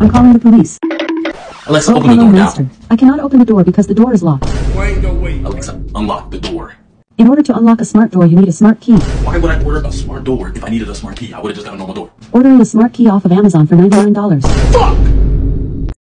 I'm calling the police. Alexa, Oh, open the door door now. I cannot open the door because the door is locked. Wait, no, wait. Alexa, unlock the door. In order to unlock a smart door, you need a smart key. Why would I order a smart door if I needed a smart key? I would have just got a normal door. Ordering a smart key off of Amazon for $99. Fuck!